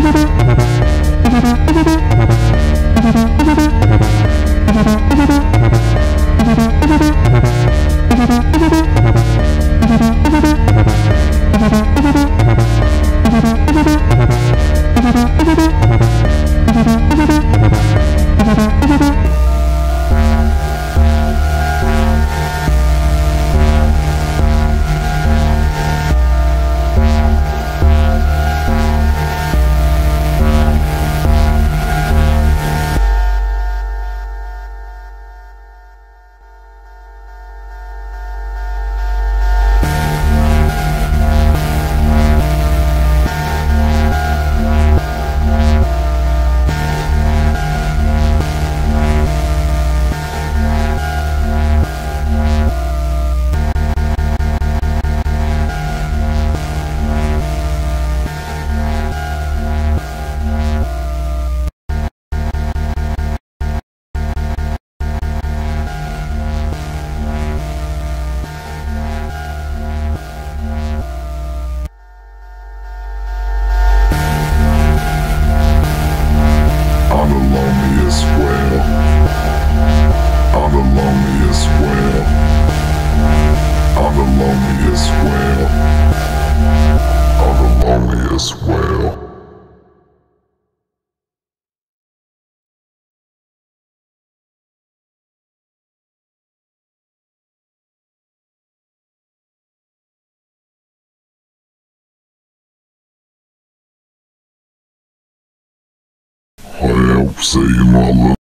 I'm loneliest whale. Har jag säger alla